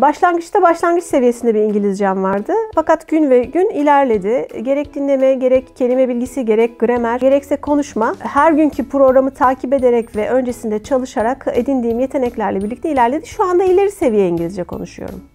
Başlangıçta başlangıç seviyesinde bir İngilizcem vardı. Fakat gün ve gün ilerledi. Gerek dinleme, gerek kelime bilgisi, gerek gramer, gerekse konuşma. Her günkü programı takip ederek ve öncesinde çalışarak edindiğim yeteneklerle birlikte ilerledi. Şu anda ileri seviye İngilizce konuşuyorum.